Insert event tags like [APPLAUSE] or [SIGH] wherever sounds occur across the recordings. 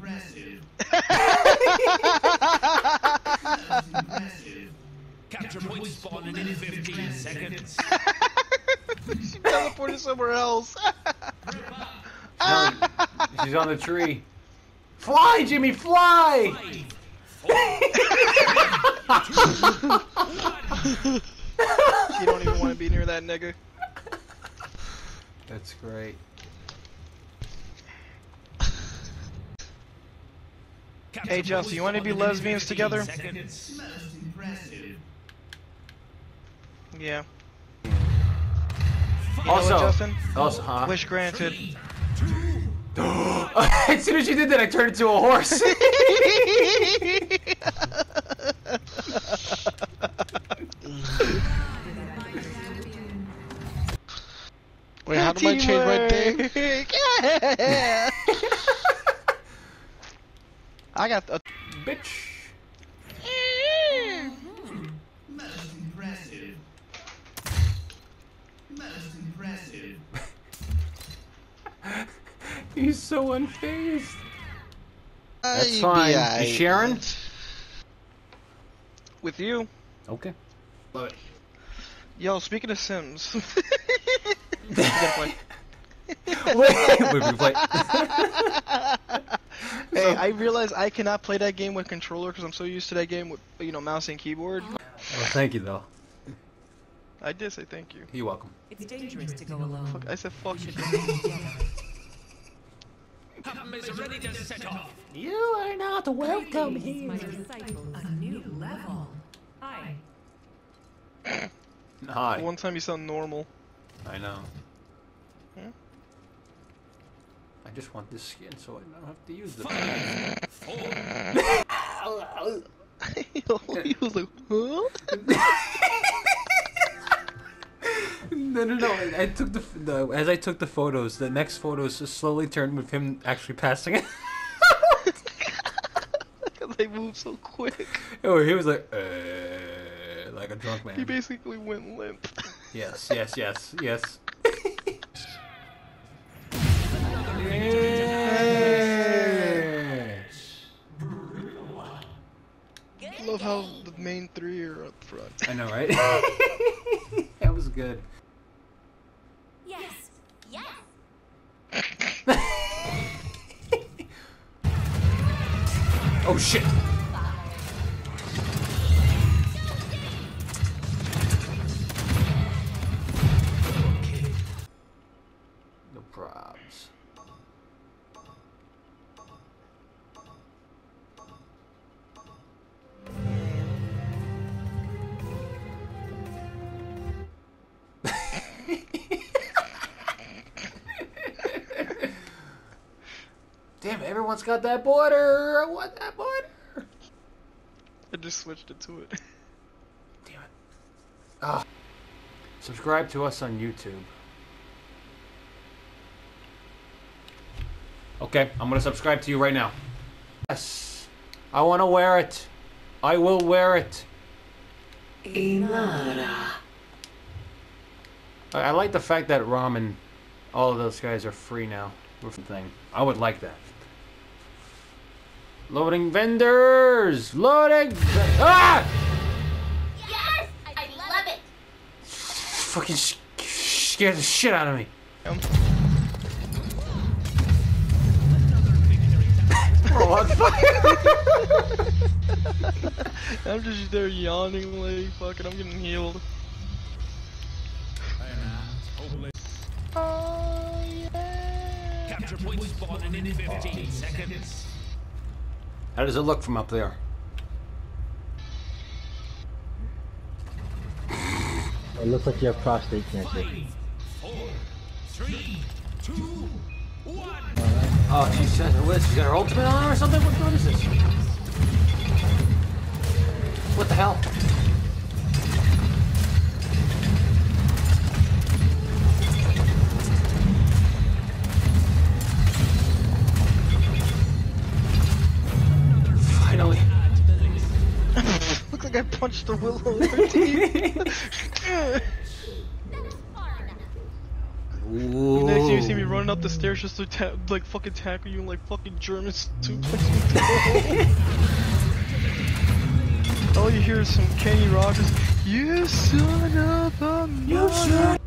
impressive. impressive. Capture point spawning in 15 seconds. [LAUGHS] she teleported somewhere else. [LAUGHS] No, she's on the tree. Fly, Jimmy, fly! you [LAUGHS] don't even want to be near that nigga. That's great. Hey, Justin, you wanna be lesbians together? Seconds. Most impressive. Yeah. You know Also, what, Justin? also, huh? Wish granted. [GASPS] as soon as you did that, I turned into a horse. [LAUGHS] Wait, how do I change my thing? [LAUGHS] [LAUGHS] Yeah. I got a Bitch. Most impressive. Most impressive. He's so unfazed. That's fine. be Sharon? with you. Okay. Love it. Yo, speaking of Sims. [LAUGHS] [LAUGHS] You gotta play. wait, wait, wait, wait. [LAUGHS] [LAUGHS] Hey, I realize I cannot play that game with controller because I'm so used to that game with, you know, mouse and keyboard. Well, thank you, though. I did say thank you. You're welcome. It's dangerous to go alone. Fuck, I said fuck you. Hum [LAUGHS] is ready to set off. You are not welcome My disciple, a new level. Hi. [COUGHS] Hi. One time you sound normal. I know. Hmm? I just want this skin so I don't have to use the. he was like, huh? [LAUGHS] no, no, no. I, I took the, the as I took the photos. The next photos just slowly turned with him actually passing it. [LAUGHS] [LAUGHS] They move so quick. oh, he was like, uh, like a drunk man. He basically went limp. Yes, yes, yes, yes. Up front. I know, right? [LAUGHS] that was good. Yes. Yes. [LAUGHS] Oh shit! Everyone's got that border. I want that border. I just switched it to it. Damn it. Ah. Subscribe to us on YouTube. Okay, I'm gonna subscribe to you right now. Yes. I wanna wear it. I will wear it. I, I like the fact that Rom and all of those guys are free now. With Thing. I would like that. Loading vendors! Loading! ve- Ah! Yes! I love it! fucking sh- scared the shit out of me. oh, on fire! I'm just there yawning like fucking I'm getting healed. Oh yeah. Capture point spawning in 15 seconds. How does it look from up there? It looks like you have prostate cancer. Five, four, three, two, one. Oh, she said, what is, she got her ultimate on or something? What, what is this? What the hell? Looks like I punched the Willo in her teeth. Ooh. Next you you see me running up the stairs just to ta- like fucking tackle you and like fucking German suplex you. [LAUGHS] All you hear is some Kenny Rogers. You son of a mother.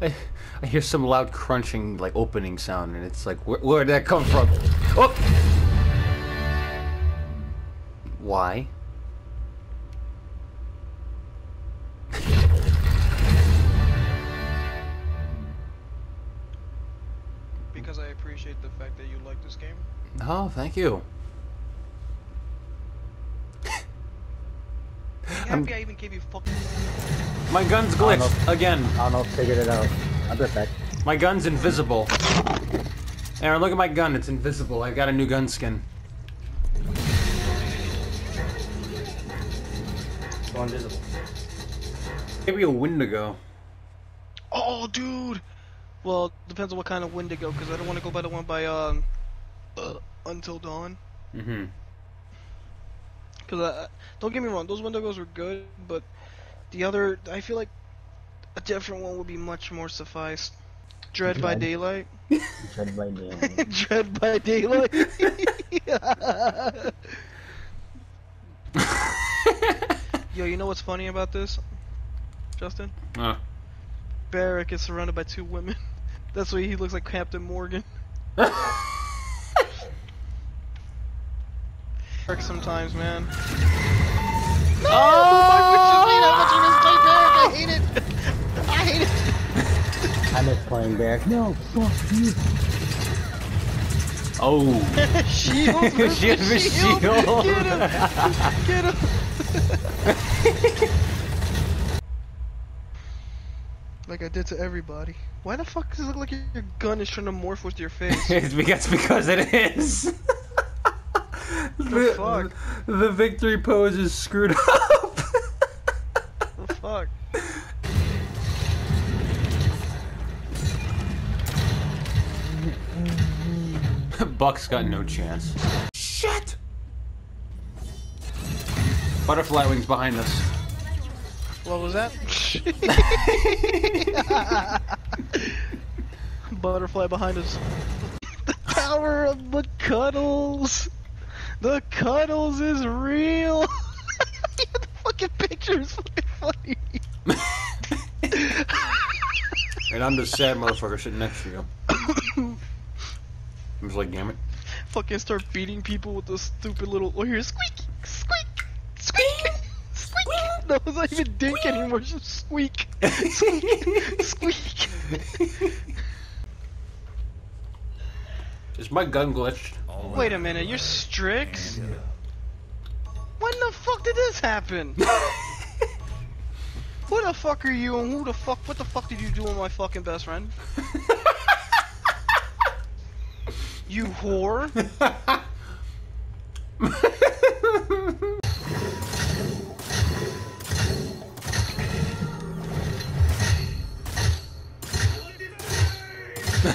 I, I hear some loud crunching, like opening sound, and it's like, where, where'd that come from? Oh! Why? Because I appreciate the fact that you like this game. Oh, thank you. I'm happy I even gave you fucking. My gun's glitched again. I don't know, figured it out. I'll be back. My gun's invisible. Aaron, look at my gun. It's invisible. I've got a new gun skin. Go invisible. Maybe a Wendigo. Oh, dude. Well, depends on what kind of Wendigo, because I don't want to go by the one by um, uh, Until Dawn. Mm-hmm. Because uh, don't get me wrong, those Wendigos were good, but the other, I feel like a different one would be much more suffice. [LAUGHS] Dread by Daylight. [LAUGHS] Dread by Daylight. Dread by Daylight. [LAUGHS] Yo, you know what's funny about this, Justin? Uh, Barrack is surrounded by two women. That's why he looks like Captain Morgan. Barik sometimes, man. No! Oh! I hate it! I hate it! I miss playing Bear. No, fuck you. oh. [LAUGHS] [LAUGHS] Shield! Shield for shield. Get him! Get him! [LAUGHS] like I did to everybody. Why the fuck does it look like your gun is trying to morph with your [LAUGHS] face? it's because because it is. [LAUGHS] the, fuck? the victory pose is screwed up. the fuck? Buck's got no chance. Shit! Butterfly wings behind us. What was that? [LAUGHS] [LAUGHS] Butterfly behind us. [LAUGHS] the power of the cuddles. The cuddles is real. [LAUGHS] the fucking picture is fucking funny. And I'm the sad motherfucker sitting next to you. [COUGHS] I'm just like, damn it. fucking start beating people with those stupid little. Oh, here, squeak, squeak, squeak, squeak. [LAUGHS] That was not even dink anymore. Just squeak, [LAUGHS] squeak, squeak. Is my gun glitched? Oh, Wait a minute, you're Strix? When the fuck did this happen? [LAUGHS] who the fuck are you and who the fuck, what the fuck did you do with my fucking best friend? you whore?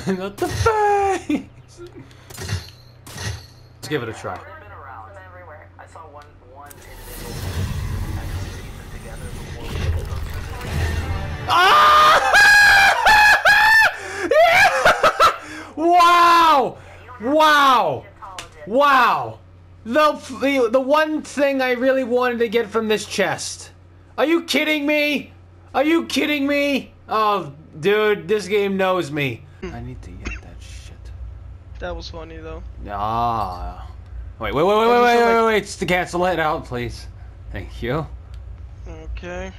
[LAUGHS] Not the face! Let's give it a try. [LAUGHS] Wow! Wow! Wow! The, the the one thing I really wanted to get from this chest. Are you kidding me? Are you kidding me? Oh, dude, this game knows me. I need to get that shit. That was funny though. Ah. Wait, wait, wait, wait, wait, wait, wait, wait, wait, to cancel it out, please. Thank you. Okay.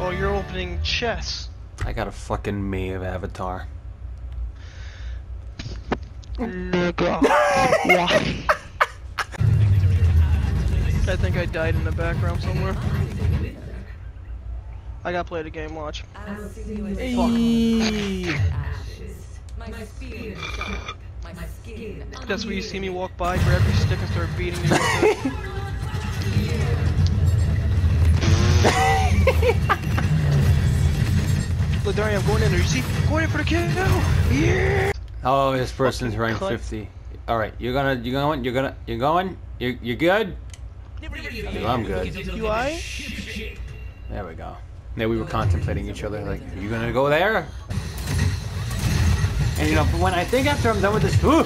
Oh, you're opening chess. I got a fucking me of Avatar. Nigga. [LAUGHS] I think I died in the background somewhere. I gotta play the game, watch. That's where you see me walk by, grab your stick and start beating you [LAUGHS] it. Look, Darian, I'm going in there. You see? Going in for the kill. Yeah. Oh, this person's Fucking rank cut. 50. All right, you're gonna, you're going, you're gonna, you're going. You, you good? I'm good. You alright? There we go. Yeah, we were contemplating each other, like, are you gonna go there? And you know, when I think after I'm done with this, [LAUGHS] no!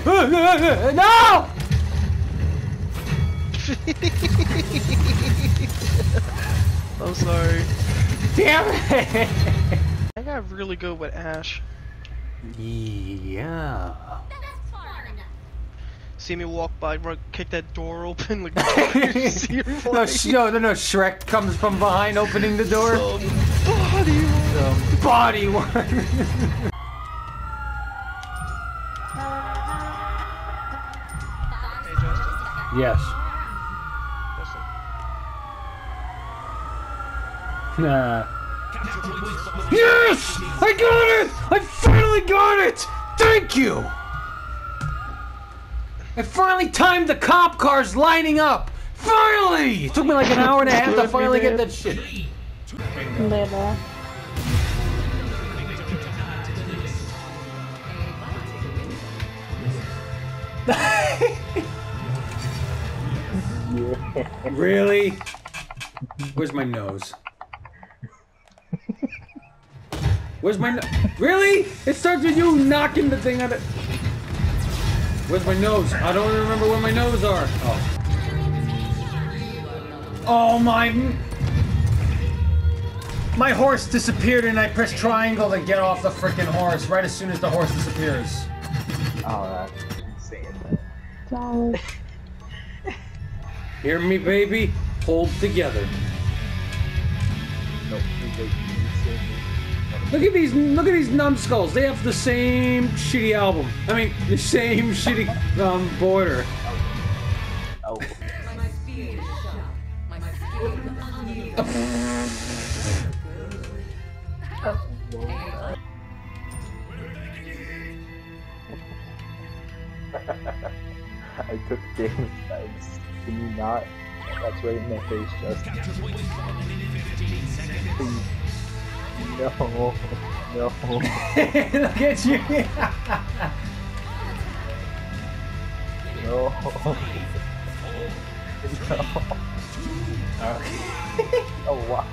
[LAUGHS] I'm sorry. Damn it! I got really good with Ash. Yeah. That's far enough. See me walk by, run, kick that door open, like [LAUGHS] [LAUGHS] No, no, no, no. Shrek comes from behind, opening the door. Um, body roll. Body [LAUGHS] Justin, yes. Nah. Yes! I got it! I finally got it! Thank you! I finally timed the cop cars lining up! Finally! It took me like an hour and a half to finally get that shit. Little. [LAUGHS] Really? Where's my nose? Where's my no- Really? It starts with you knocking the thing out of. Where's my nose? I don't remember where my nose are. Oh. Oh my. My horse disappeared and I pressed triangle to get off the freaking horse right as soon as the horse disappears. Oh, that's insane. Sorry. [LAUGHS] Hear me, baby? Hold together. Nope, he's like, insane. Look at these, look at these numbskulls. They have the same shitty album. I mean, the same [LAUGHS] shitty um, border. Oh, [LAUGHS] I took damage, guys. Can you not? That's right in my face, Justin. Please. No, no. look at you. No. [LAUGHS] no. okay. Oh wow.